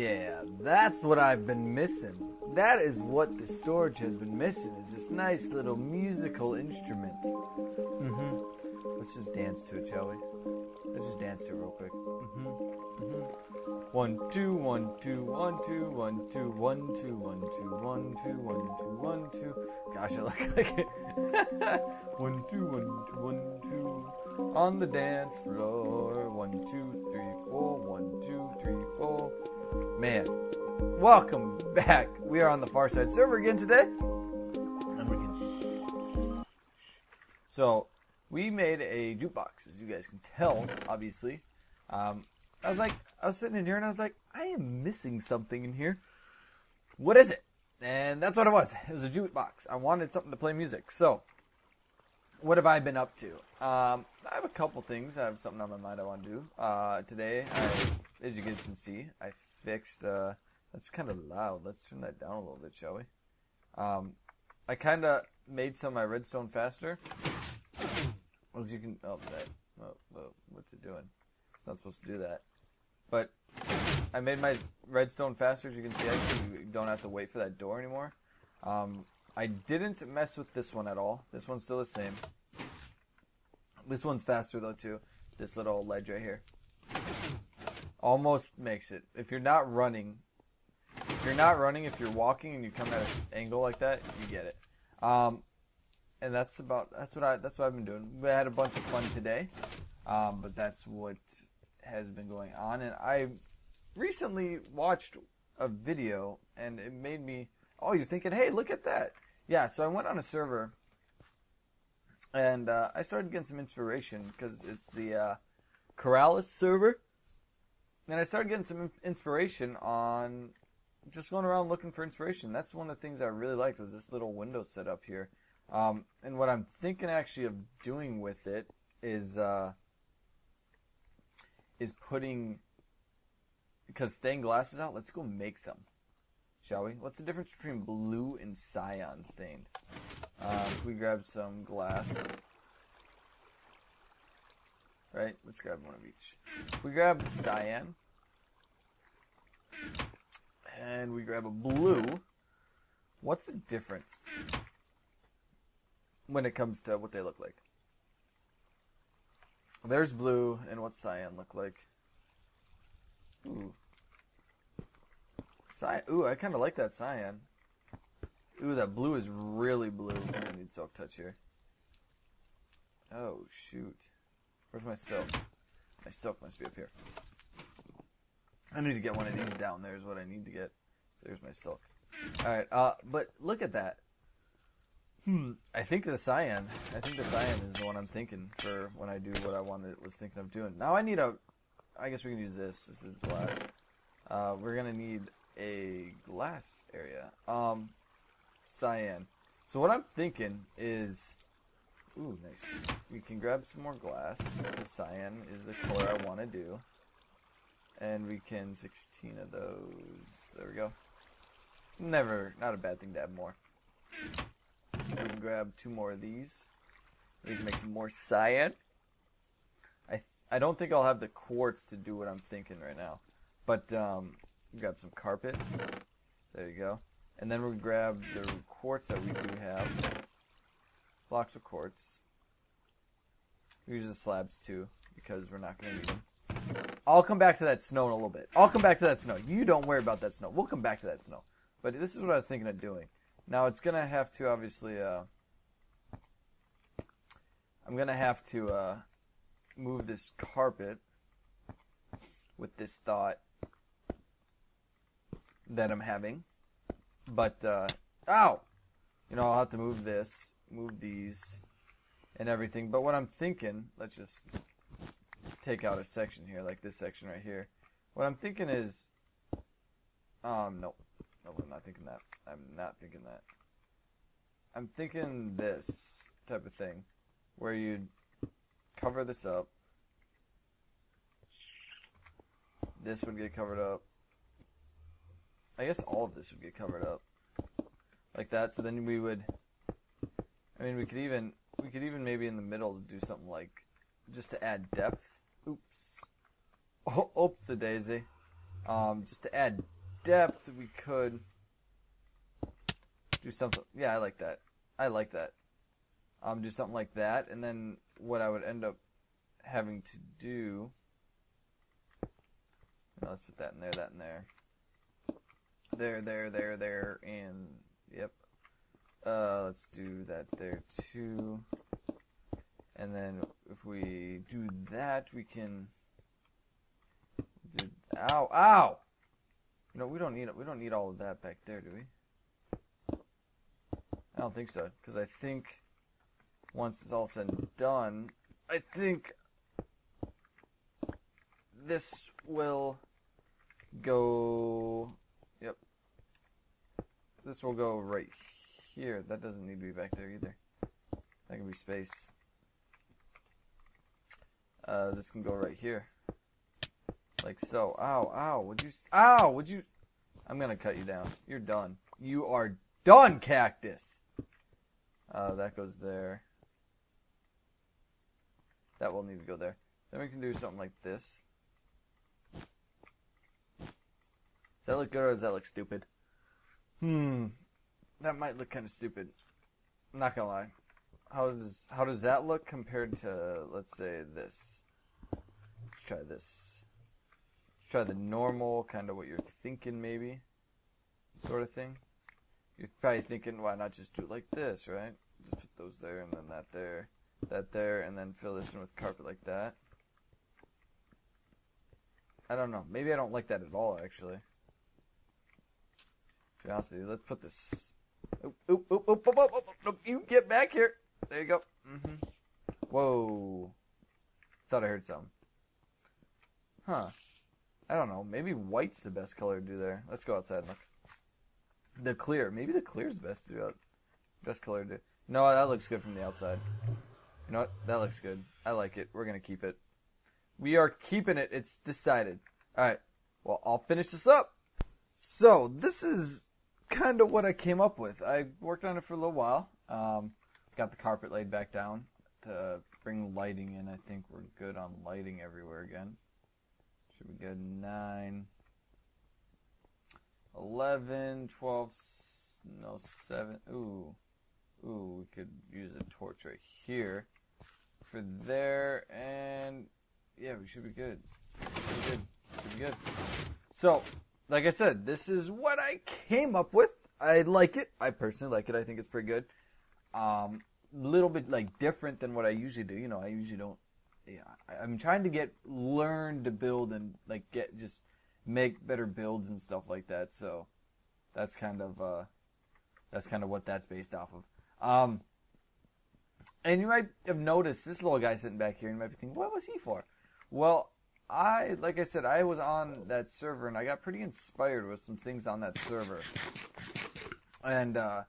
Yeah, that's what I've been missing. That is what the storage has been missing is this nice little musical instrument. Mm-hmm. Let's just dance to it, shall we? Let's just dance to it real quick. Mm-hmm. Mm-hmm. One, two, one, two, one, two, one, two, one, two, one, two, one, two, one, two, one, two. Gosh, I look like it. one, two, one, two, one, two. On the dance floor. One, two, three, four. One, two, three, four. Man, welcome back. We are on the Far Side server again today. And we can. So, we made a jukebox, as you guys can tell, obviously. Um, I was like, I was sitting in here and I was like, I am missing something in here. What is it? And that's what it was. It was a jukebox. I wanted something to play music. So, what have I been up to? Um, I have a couple things. I have something on my mind I want to do. Uh, today, I, as you guys can see, I fixed. Uh, that's kind of loud. Let's turn that down a little bit, shall we? Um, I kind of made some of my redstone faster. As you can, oh, that, oh, oh, what's it doing? It's not supposed to do that. But I made my redstone faster. As you can see, I don't have to wait for that door anymore. Um, I didn't mess with this one at all. This one's still the same. This one's faster though too. This little ledge right here. Almost makes it. If you're not running, if you're not running, if you're walking and you come at an angle like that, you get it. Um, and that's about that's what I that's what I've been doing. We had a bunch of fun today, um, but that's what has been going on. And I recently watched a video, and it made me. Oh, you're thinking, hey, look at that. Yeah, so I went on a server, and uh, I started getting some inspiration because it's the uh, Corrales server, and I started getting some inspiration on just going around looking for inspiration. That's one of the things I really liked was this little window set up here. Um, and what I'm thinking actually of doing with it is uh, is putting because stained glass is out. Let's go make some, shall we? What's the difference between blue and cyan stained? Uh, we grab some glass, right? Let's grab one of each. We grab cyan and we grab a blue. What's the difference when it comes to what they look like? There's blue, and what's cyan look like? Ooh. Cyan. Ooh, I kind of like that cyan. Ooh, that blue is really blue. I need silk touch here. Oh, shoot. Where's my silk? My silk must be up here. I need to get one of these down there is what I need to get. So here's my silk. Alright, uh, but look at that. Hmm. I think the cyan. I think the cyan is the one I'm thinking for when I do what I wanted was thinking of doing. Now I need a. I guess we can use this. This is glass. Uh, we're gonna need a glass area. Um, cyan. So what I'm thinking is, ooh, nice. We can grab some more glass. The cyan is the color I want to do, and we can 16 of those. There we go. Never, not a bad thing to have more. We can grab two more of these. We can make some more cyan. I I don't think I'll have the quartz to do what I'm thinking right now, but um, grab some carpet. There you go. And then we'll grab the quartz that we do have. Blocks of quartz. We use the slabs too because we're not going to need them. I'll come back to that snow in a little bit. I'll come back to that snow. You don't worry about that snow. We'll come back to that snow. But this is what I was thinking of doing. Now it's gonna have to obviously. Uh, I'm gonna have to uh, move this carpet with this thought that I'm having, but uh, ow, you know I'll have to move this, move these, and everything. But what I'm thinking, let's just take out a section here, like this section right here. What I'm thinking is, um, nope. No, I'm not thinking that. I'm not thinking that. I'm thinking this type of thing, where you'd cover this up. This would get covered up. I guess all of this would get covered up, like that. So then we would. I mean, we could even we could even maybe in the middle do something like just to add depth. Oops. Oh, oops, a daisy. Um, just to add depth, we could do something. Yeah, I like that. I like that. Um, do something like that, and then what I would end up having to do. Let's put that in there, that in there. There, there, there, there, and yep. Uh, let's do that there too. And then if we do that, we can. Do, ow, ow! No, we don't need we don't need all of that back there, do we? I don't think so, because I think once it's all said and done, I think this will go. This will go right here. That doesn't need to be back there either. That can be space. Uh, this can go right here. Like so. Ow, ow. Would you. Ow! Would you. I'm gonna cut you down. You're done. You are done, cactus! Uh, that goes there. That will need to go there. Then we can do something like this. Does that look good or does that look stupid? Hmm. That might look kind of stupid. I'm not gonna lie. How does how does that look compared to let's say this? Let's try this. Let's try the normal kind of what you're thinking maybe, sort of thing. You're probably thinking, why not just do it like this, right? Just put those there and then that there, that there, and then fill this in with carpet like that. I don't know. Maybe I don't like that at all, actually. To you, let's put this. Oop, oop, oop, oop, oop. You get back here. There you go. Mm-hmm. Whoa. Thought I heard something. Huh. I don't know. Maybe white's the best color to do there. Let's go outside and look. The clear. Maybe the clear's the best to do. Best color to do. No, that looks good from the outside. You know what? That looks good. I like it. We're gonna keep it. We are keeping it. It's decided. Alright. Well, I'll finish this up. So, this is kind of what I came up with. I worked on it for a little while. Um, got the carpet laid back down to bring lighting in. I think we're good on lighting everywhere again. Should we get 9, 11, 12, no, 7. Ooh. Ooh, we could use a torch right here for there. And yeah, we should be good. Should be good. Should be good. So, like I said, this is what I came up with. I like it. I personally like it. I think it's pretty good. Um, little bit like different than what I usually do. You know, I usually don't. Yeah, I'm trying to get learn to build and like get just make better builds and stuff like that. So that's kind of uh, that's kind of what that's based off of. Um, and you might have noticed this little guy sitting back here, and you might be thinking, what was he for? Well, I, like I said, I was on that server, and I got pretty inspired with some things on that server. And, uh,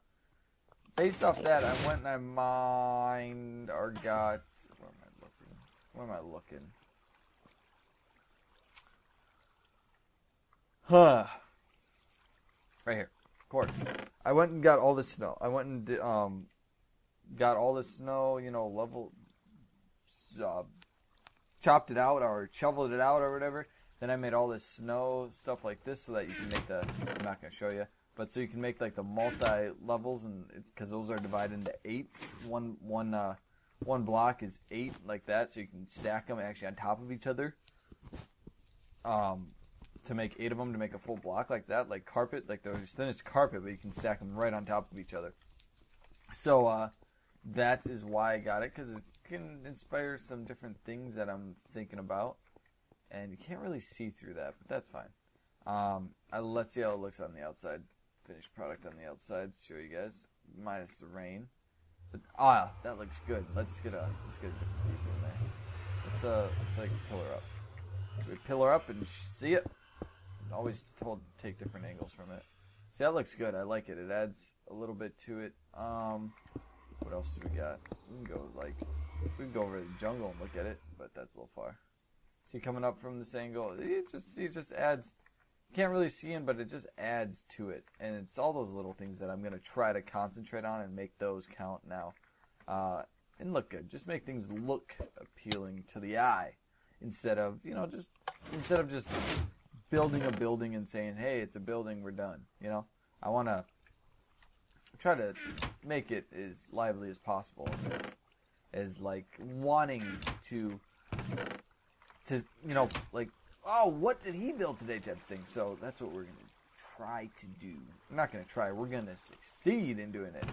based off that, I went and I mined or got, where am I looking? Where am I looking? Huh. Right here. Quartz. I went and got all this snow. I went and um got all the snow, you know, level uh, chopped it out or shoveled it out or whatever. Then I made all this snow stuff like this so that you can make the. I'm not gonna show you, but so you can make like the multi levels and because those are divided into eights. One one uh, one block is eight like that, so you can stack them actually on top of each other. Um, to make eight of them to make a full block like that, like carpet, like they're as carpet, but you can stack them right on top of each other. So uh, that is why I got it because it can inspire some different things that I'm thinking about, and you can't really see through that, but that's fine. Um, let's see how it looks on the outside. Finished product on the outside. Show you guys minus the rain. But ah, that looks good. Let's get a let's get a different view from there. Let's uh let's like pillar up. So we pillar up and see it. Always told to take different angles from it. See that looks good. I like it. It adds a little bit to it. Um, what else do we got? We can go like we can go over the jungle and look at it, but that's a little far. See coming up from this angle, it just it just adds. Can't really see him, but it just adds to it, and it's all those little things that I'm gonna try to concentrate on and make those count now, uh, and look good. Just make things look appealing to the eye, instead of you know just instead of just building a building and saying, "Hey, it's a building. We're done." You know, I want to try to make it as lively as possible, as like wanting to to you know like oh what did he build today type thing. So that's what we're gonna try to do. We're not gonna try. We're gonna succeed in doing it.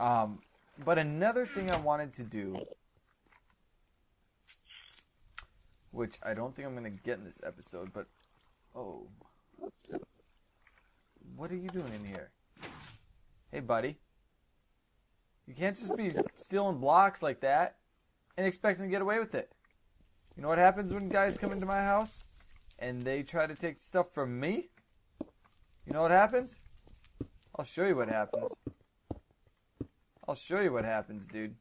Um, but another thing I wanted to do, which I don't think I'm gonna get in this episode, but oh, what are you doing in here? Hey, buddy. You can't just be stealing blocks like that and expecting to get away with it. You know what happens when guys come into my house and they try to take stuff from me? You know what happens? I'll show you what happens. I'll show you what happens, dude.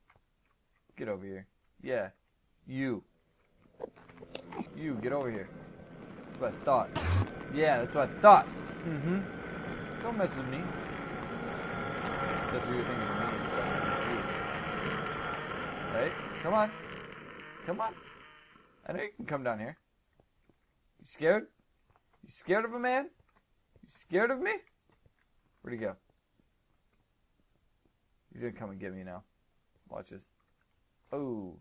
Get over here. Yeah. You. You, get over here. That's what I thought. Yeah, that's what I thought. Mm-hmm. Don't mess with me. That's what you're thinking of me. That's what I'm thinking of you. Right? Come on. Come on. I know you can come down here. You scared? You scared of a man? You scared of me? Where'd he go? He's gonna come and get me now. Watch this. Oh.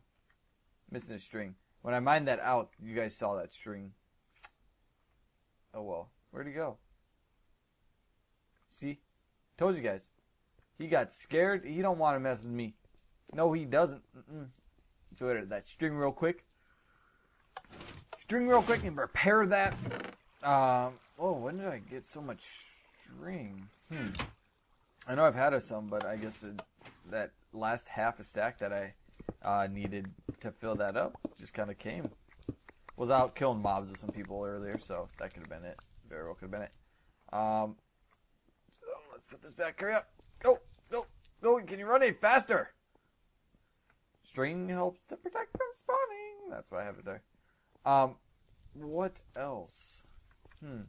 Missing a string. When I mined that out, you guys saw that string. Oh well. Where'd he go? See? Told you guys. He got scared. He don't want to mess with me. No, he doesn't. Mm-mm. So that string real quick. String real quick and repair that. Um, oh, when did I get so much string? Hmm. I know I've had some, but I guess it, that last half a stack that I uh, needed to fill that up just kind of came. Was out killing mobs with some people earlier, so that could have been it. Very well could have been it. Um, so let's put this back. Hurry up. Go, go, go. Can you run any faster? String helps to protect from spawning. That's why I have it there. Um, what else? Hmm.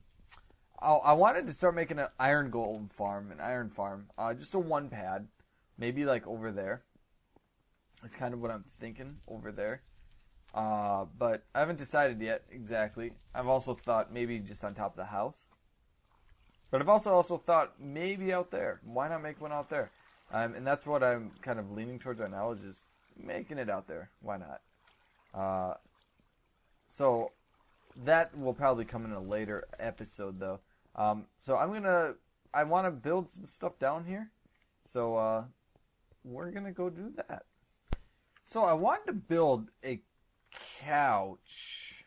Oh, I wanted to start making an iron golem farm, an iron farm. Uh, just a one pad, maybe like over there. That's kind of what I'm thinking over there. Uh, but I haven't decided yet exactly. I've also thought maybe just on top of the house. But I've also also thought maybe out there. Why not make one out there? Um, and that's what I'm kind of leaning towards right now is just making it out there. Why not? Uh, so that will probably come in a later episode though. Um, so I'm gonna I want to build some stuff down here. So uh, we're gonna go do that. So I wanted to build a couch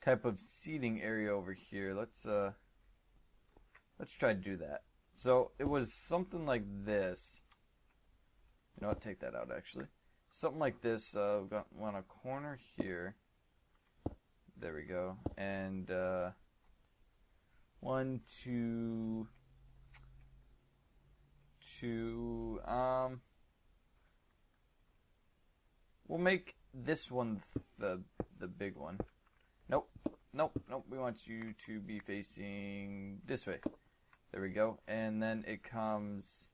type of seating area over here. Let's uh let's try to do that. So it was something like this. You know what? Take that out actually. Something like this. Uh, we've got one a corner here. There we go. And uh, one, two, two. Um, we'll make this one the the big one. Nope, nope, nope. We want you to be facing this way. There we go. And then it comes.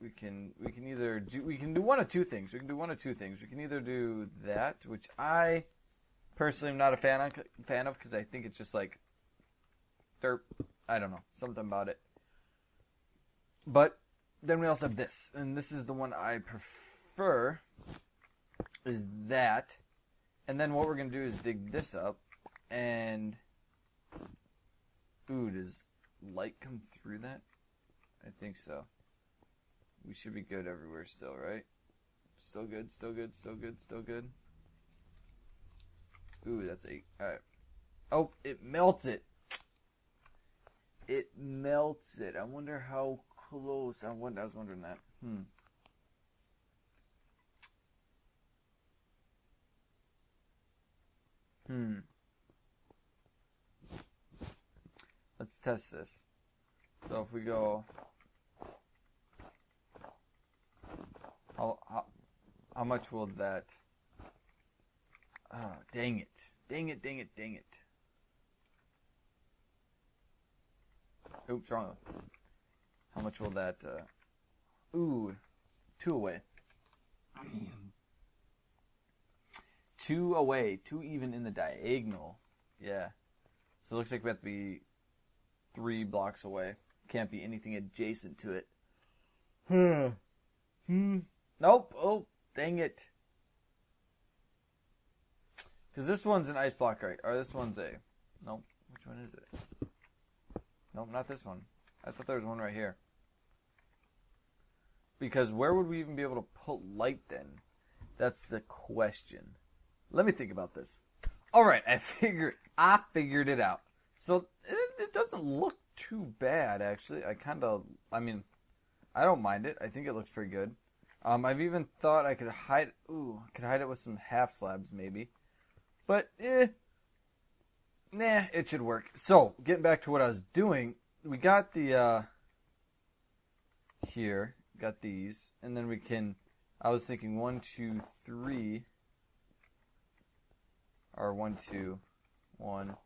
We can we can either do we can do one of two things. We can do one of two things. We can either do that, which I personally am not a fan of, fan of because I think it's just like derp. I don't know something about it. But then we also have this, and this is the one I prefer. Is that, and then what we're gonna do is dig this up, and ooh, does light come through that? I think so. We should be good everywhere still, right? Still good, still good, still good, still good. Ooh, that's eight. Alright. Oh, it melts it. It melts it. I wonder how close. I, wonder, I was wondering that. Hmm. Hmm. Let's test this. So if we go, how how, how much will that? Oh, dang it! Dang it! Dang it! Dang it! Oops, wrong. How much will that? Uh, ooh, two away. two away. Two even in the diagonal. Yeah. So it looks like we have to be three blocks away. Can't be anything adjacent to it. Hmm. Hmm. Nope. Oh, dang it. Because this one's an ice block, right? Or this one's a. Nope. Which one is it? Nope, not this one. I thought there was one right here. Because where would we even be able to put light then? That's the question. Let me think about this. All right, I figured I figured it out. So it, it doesn't look too bad actually. I kind of I mean, I don't mind it. I think it looks pretty good. Um, I've even thought I could hide. Ooh, could hide it with some half slabs maybe. But eh, nah, it should work. So getting back to what I was doing, we got the uh, here, got these, and then we can. I was thinking one, two, three, or one, two, one,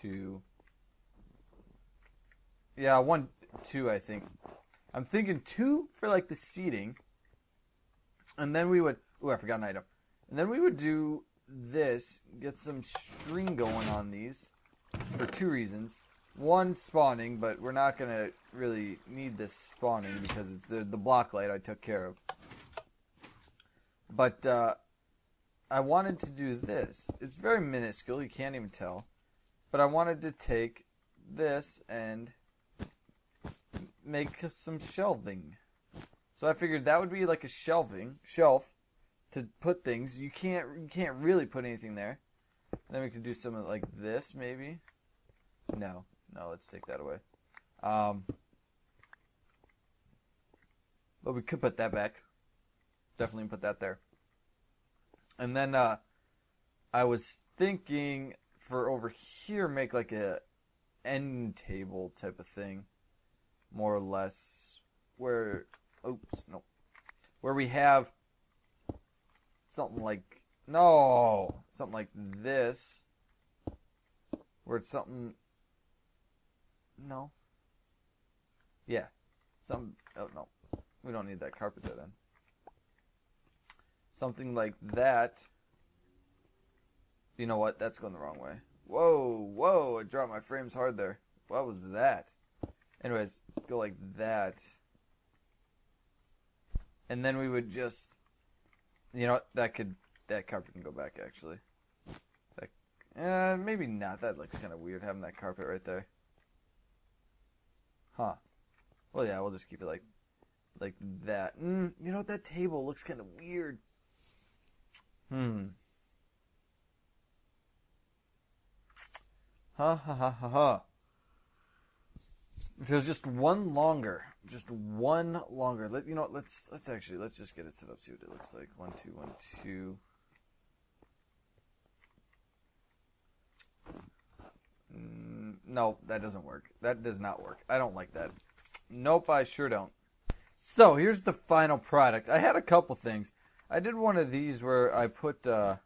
two. Yeah, one, two. I think. I'm thinking two for like the seating, and then we would. Oh, I forgot an item. And then we would do this, get some string going on these for two reasons. One, spawning, but we're not going to really need this spawning because the, the block light I took care of. But uh, I wanted to do this. It's very minuscule, you can't even tell. But I wanted to take this and make some shelving. So I figured that would be like a shelving shelf to put things. You can't you can't really put anything there. Then we could do something like this, maybe. No, no, let's take that away. Um, but we could put that back. Definitely put that there. And then uh, I was thinking for over here, make like a end table type of thing, more or less. Where, oops, no, where we have something like no, something like this, where it's something. No. Yeah, some. Oh no, we don't need that carpet there then. Something like that. You know what? That's going the wrong way. Whoa, whoa! I dropped my frames hard there. What was that? Anyways, go like that. And then we would just you know? That could that carpet can go back actually. That, uh, maybe not. That looks kind of weird having that carpet right there. Huh. Well, yeah, we'll just keep it like like that. Mm, you know what? That table looks kind of weird. Hmm. Ha ha ha ha ha. If was just one longer, just one longer. Let you know. Let's let's actually let's just get it set up. See what it looks like. One two one two. Mm, no, that doesn't work. That does not work. I don't like that. Nope, I sure don't. So here's the final product. I had a couple things. I did one of these where I put uh,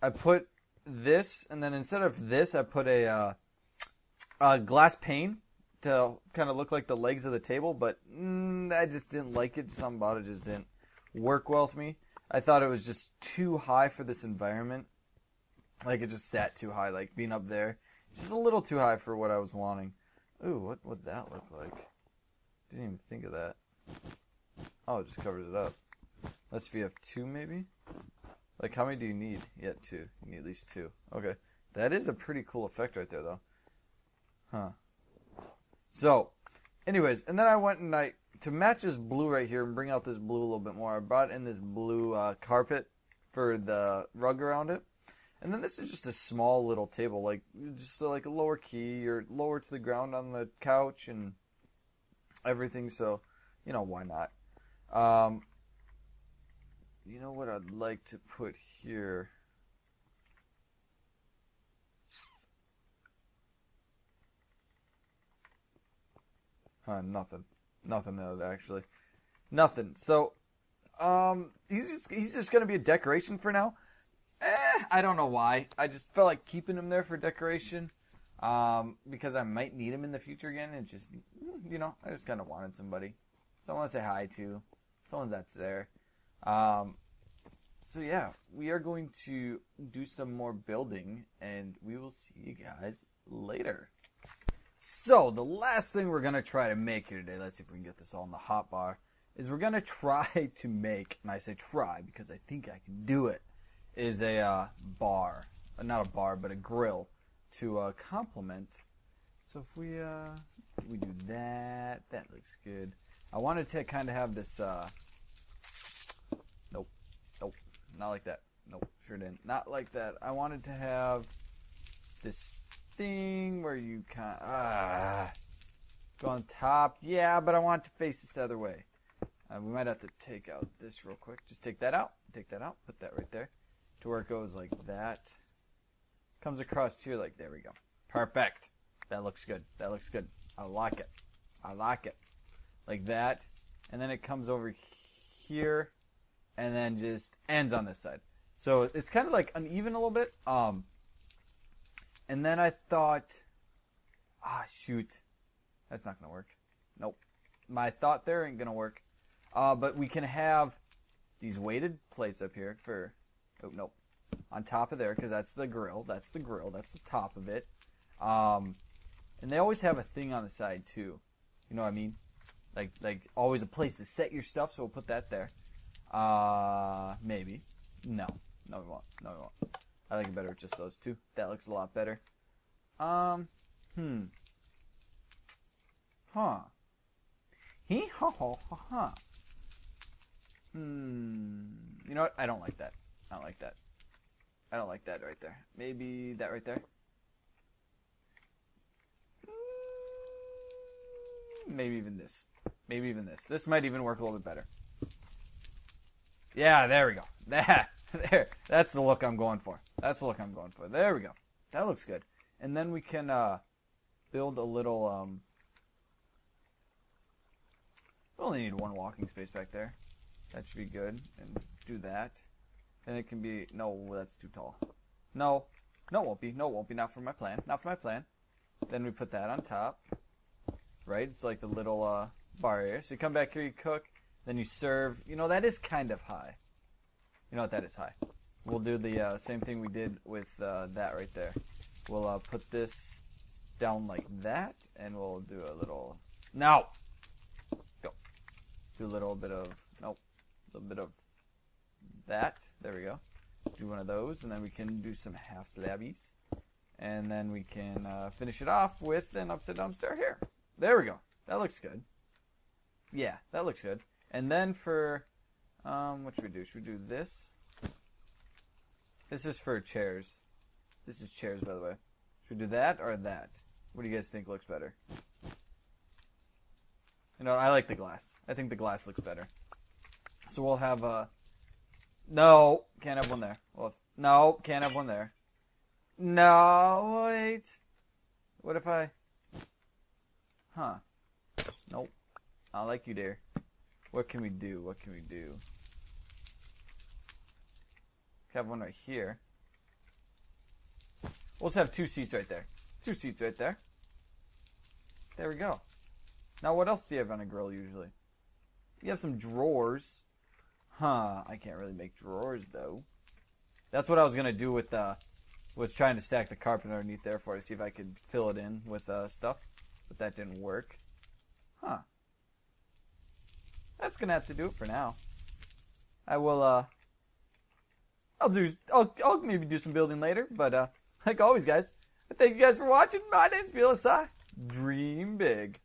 I put this, and then instead of this, I put a uh, a glass pane to kind of look like the legs of the table, but mm, I just didn't like it. Some about it just didn't work well with me. I thought it was just too high for this environment. Like it just sat too high, like being up there. It's just a little too high for what I was wanting. Ooh, what would that look like? Didn't even think of that. Oh, it just covers it up. See if you have two, maybe? Like, how many do you need? Yeah, two. You need at least two. Okay. That is a pretty cool effect right there, though. Huh. So, anyways, and then I went and I to match this blue right here and bring out this blue a little bit more. I brought in this blue uh, carpet for the rug around it, and then this is just a small little table, like just like a lower key or lower to the ground on the couch and everything. So, you know, why not? Um, you know what I'd like to put here. Huh, nothing. Nothing actually. Nothing. So, um, he's just he's just gonna be a decoration for now. Eh, I don't know why. I just felt like keeping him there for decoration. Um, because I might need him in the future again. It's just, you know, I just kind of wanted somebody, someone to say hi to, someone that's there. Um, so yeah, we are going to do some more building, and we will see you guys later. So the last thing we're gonna try to make here today, let's see if we can get this all in the hot bar, is we're gonna try to make, and I say try because I think I can do it, is a uh, bar, uh, not a bar, but a grill to uh, complement. So if we uh, we do that, that looks good. I wanted to kind of have this. Uh, nope, nope, not like that. Nope, sure didn't. Not like that. I wanted to have this thing where you kind of ah, go on top. Yeah, but I want to face this other way. Uh, we might have to take out this real quick. Just take that out. Take that out. Put that right there, to where it goes like that. Comes across here like there we go. Perfect. That looks good. That looks good. I like it. I like it. Like that. And then it comes over here and then just ends on this side. So it's kind of like uneven a little bit. Um, and then I thought, ah, shoot. That's not going to work. Nope. My thought there ain't going to work. Uh, but we can have these weighted plates up here for, oh, nope. On top of there, because that's the grill. That's the grill. That's the top of it. Um, and they always have a thing on the side too. You know what I mean? Like like always a place to set your stuff, so we'll put that there. Uh maybe. No. No we won't. No we won't. I like it better with just those two. That looks a lot better. Um hmm. Huh. He ha ha ha ha. Hmm. You know what? I don't like that. I don't like that. I don't like that right there. Maybe that right there. maybe even this. Maybe even this. This might even work a little bit better. Yeah, there we go. That there. That's the look I'm going for. That's the look I'm going for. There we go. That looks good. And then we can uh, build a little. Um, we only need one walking space back there. That should be good. And do that. And it can be. No, that's too tall. No. No, it won't be. No, it won't be. Not for my plan. Not for my plan. Then we put that on top right? It's like the little uh, bar area. So you come back here, you cook, then you serve. You know, that is kind of high. You know what? That is high. We'll do the uh, same thing we did with uh, that right there. We'll uh, put this down like that, and we'll do a little. Now! Go. Do a little bit of. Nope. A little bit of that. There we go. Do one of those, and then we can do some half slabbies. And then we can uh, finish it off with an upside down stair here. There we go. That looks good. Yeah, that looks good. And then for, um, what should we do? Should we do this? This is for chairs. This is chairs, by the way. Should we do that or that? What do you guys think looks better? You know, I like the glass. I think the glass looks better. So we'll have a. Uh, no, can't have one there. Well, no, can't have one there. No, wait. What if I? Huh. Nope. I like you there. What can we do? What can we do? Have one right here. We'll just have two seats right there. Two seats right there. There we go. Now, what else do you have on a grill usually? You have some drawers. Huh, I can't really make drawers though. That's what I was gonna do with uh was trying to stack the carpet underneath there for to see if I could fill it in with uh, stuff but that didn't work. Huh. That's gonna have to do it for now. I will, uh, I'll do, I'll, I'll maybe do some building later, but, uh, like always, guys, thank you guys for watching. My name's VLSI. Dream big.